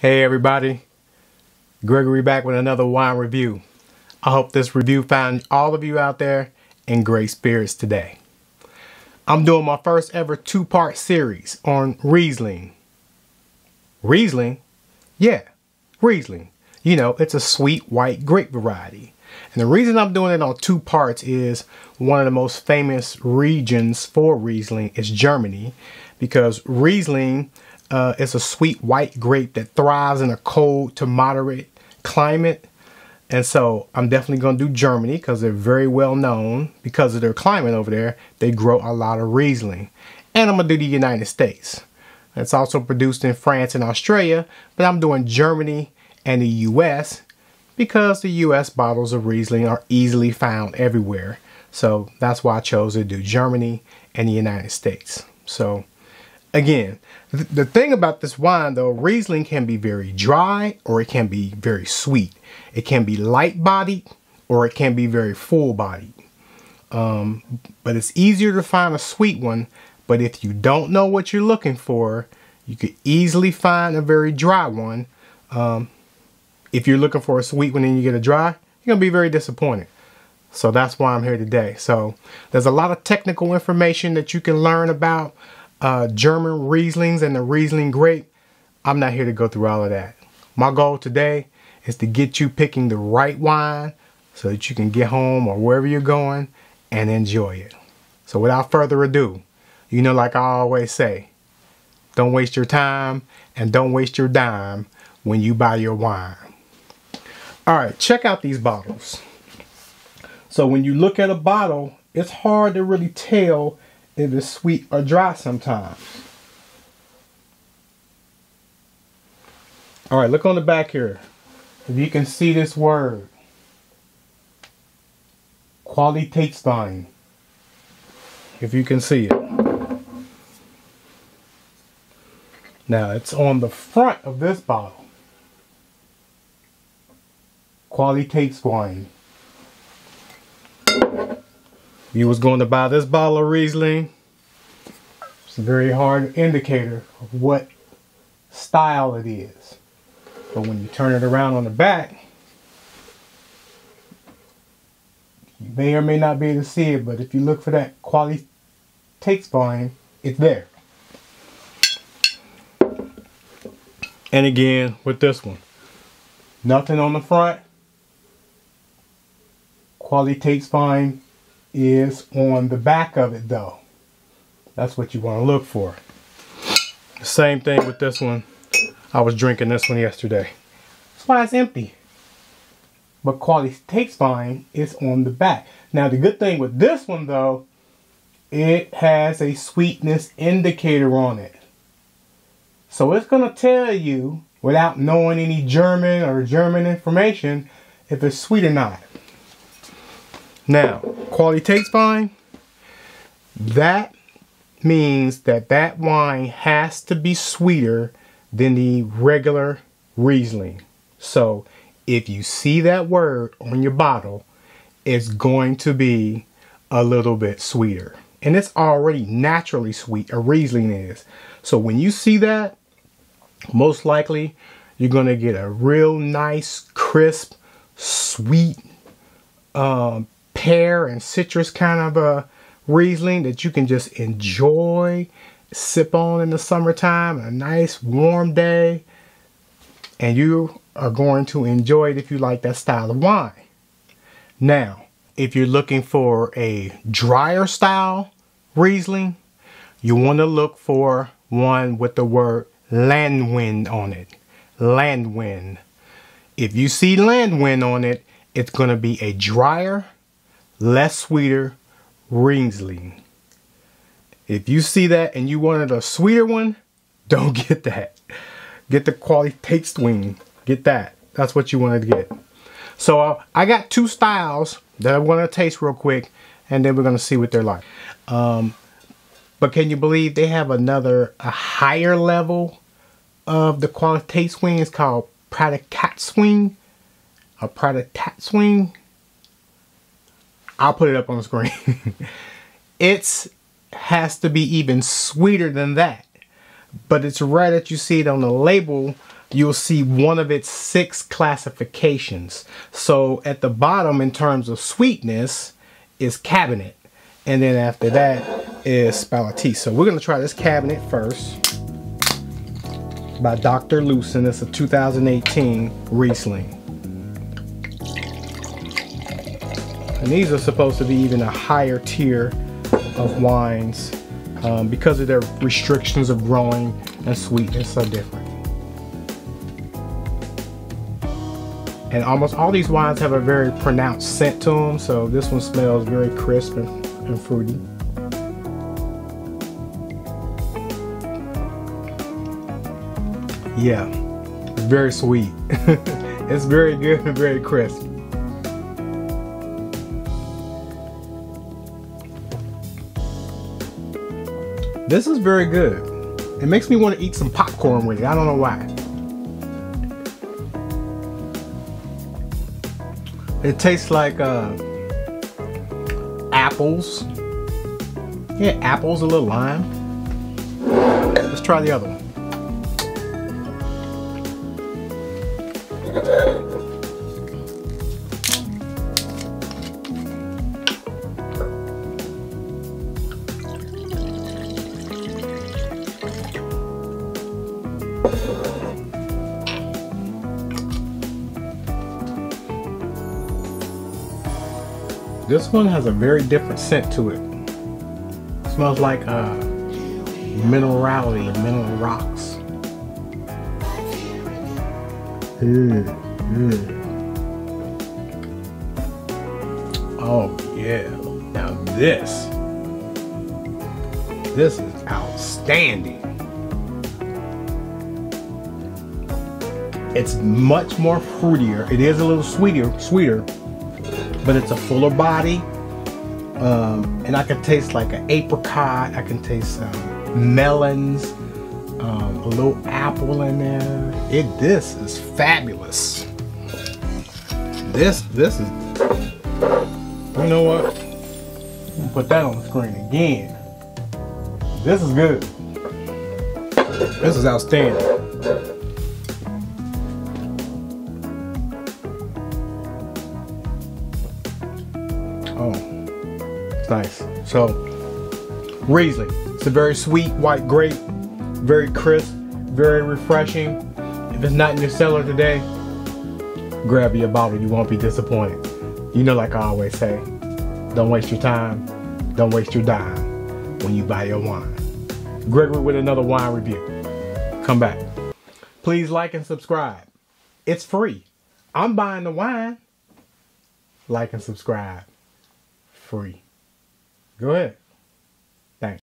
Hey everybody, Gregory back with another wine review. I hope this review found all of you out there in great spirits today. I'm doing my first ever two-part series on Riesling. Riesling? Yeah, Riesling. You know, it's a sweet white grape variety. And the reason I'm doing it on two parts is one of the most famous regions for Riesling is Germany because Riesling uh, is a sweet white grape that thrives in a cold to moderate climate. And so I'm definitely going to do Germany because they're very well known because of their climate over there. They grow a lot of Riesling. And I'm going to do the United States. It's also produced in France and Australia, but I'm doing Germany and the US because the US bottles of Riesling are easily found everywhere. So that's why I chose to do Germany and the United States. So again, th the thing about this wine though, Riesling can be very dry or it can be very sweet. It can be light bodied or it can be very full bodied. Um, but it's easier to find a sweet one. But if you don't know what you're looking for, you could easily find a very dry one. Um, if you're looking for a sweet one and you get a dry, you're gonna be very disappointed. So that's why I'm here today. So there's a lot of technical information that you can learn about uh, German Rieslings and the Riesling grape. I'm not here to go through all of that. My goal today is to get you picking the right wine so that you can get home or wherever you're going and enjoy it. So without further ado, you know like I always say, don't waste your time and don't waste your dime when you buy your wine. All right, check out these bottles. So when you look at a bottle, it's hard to really tell if it's sweet or dry sometimes. All right, look on the back here. If you can see this word, Qualitätswein. If you can see it. Now, it's on the front of this bottle. Qualitätswein. You was going to buy this bottle of Riesling, it's a very hard indicator of what style it is. But when you turn it around on the back, you may or may not be able to see it, but if you look for that quality takes volume, it's there. And again, with this one, nothing on the front. Qualitätswein is on the back of it though. That's what you want to look for. Same thing with this one. I was drinking this one yesterday. That's why it's empty. But quality tastes fine. is on the back. Now the good thing with this one though, it has a sweetness indicator on it. So it's going to tell you, without knowing any German or German information, if it's sweet or not. Now, Qualitätswein, that means that that wine has to be sweeter than the regular Riesling. So if you see that word on your bottle, it's going to be a little bit sweeter. And it's already naturally sweet, a Riesling is. So when you see that, most likely you're going to get a real nice, crisp, sweet, um, pear and citrus kind of a Riesling that you can just enjoy, sip on in the summertime, a nice warm day, and you are going to enjoy it if you like that style of wine. Now, if you're looking for a drier style Riesling, you want to look for one with the word Landwein on it. Landwein. If you see Landwein on it, it's going to be a drier, less sweeter Riesling. If you see that and you wanted a sweeter one, don't get that. Get the Qualitätswein. Get that. That's what you wanted to get. So uh, I got two styles that I'm going to taste real quick and then we're going to see what they're like. Um, but can you believe they have another, a higher level of the Qualitätswein? It's called Prädikatswein. A Prädikatswein. I'll put it up on the screen. it's has to be even sweeter than that. But it's rare that you see it on the label you'll see one of its six classifications. So at the bottom, in terms of sweetness, is Kabinett. And then after that is Spätlese. So we're gonna try this Kabinett first by Dr. Loosen. It's a 2018 Riesling. And these are supposed to be even a higher tier of wines um, because of their restrictions of growing and sweetness are different. And almost all these wines have a very pronounced scent to them, so this one smells very crisp and, and fruity. Yeah, very sweet. it's very good and very crisp. This is very good. It makes me want to eat some popcorn with it. I don't know why. It tastes like uh, apples. Yeah, apples, a little lime. Let's try the other one. This one has a very different scent to it. it smells like uh, minerality mineral rocks. Mm, mm. Oh yeah. Now this, this is outstanding. It's much more fruitier. It is a little sweeter, sweeter, but it's a fuller body. Um, and I can taste like an apricot. I can taste um, melons, um, a little apple in there. It this is fabulous. This this is. You know what? Put that on the screen again. This is good. This is outstanding. Nice. So, Riesling. It's a very sweet white grape, very crisp, very refreshing. If it's not in your cellar today, grab your bottle. You won't be disappointed. You know, like I always say, don't waste your time, don't waste your dime when you buy your wine. Gregory with another wine review. Come back. Please like and subscribe. It's free. I'm buying the wine. Like and subscribe free. Go ahead.